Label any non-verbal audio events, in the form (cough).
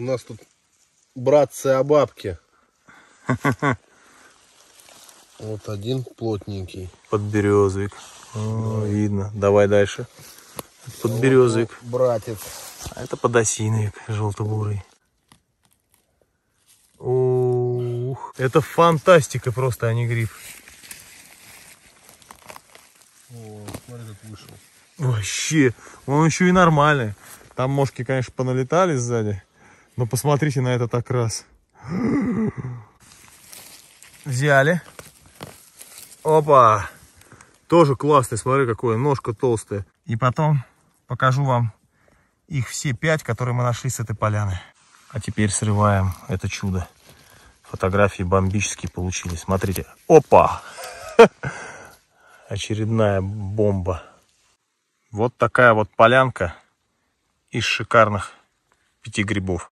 У нас тут братцы о бабке. (laughs) Вот один плотненький. Подберезовик. О, видно. Давай дальше. Подберезовик. Братец. А это подосиновик желто-бурый. Ух, это фантастика просто, а не гриб. О, смотри, как вышел. Вообще, он еще и нормальный. Там мошки, конечно, поналетали сзади. Но посмотрите на этот окрас. Взяли. Опа! Тоже классный, смотри, какое ножка толстая. И потом покажу вам их все пять, которые мы нашли с этой поляны. А теперь срываем это чудо. Фотографии бомбические получились. Смотрите. Опа! (laughs) Очередная бомба. Вот такая вот полянка из шикарных пяти грибов.